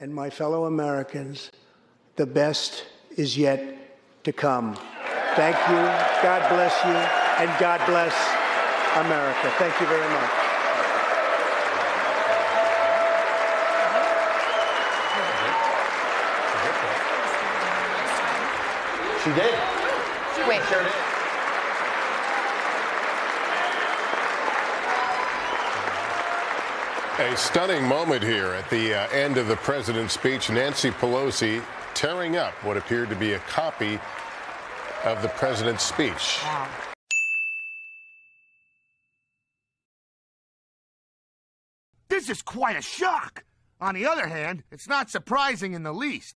and my fellow Americans, the best is yet to come. Thank you. God bless you. And God bless America. Thank you very much. She did. Wait. Sure did. A stunning moment here at the uh, end of the president's speech. Nancy Pelosi tearing up what appeared to be a copy of the president's speech. Wow. This is quite a shock. On the other hand, it's not surprising in the least.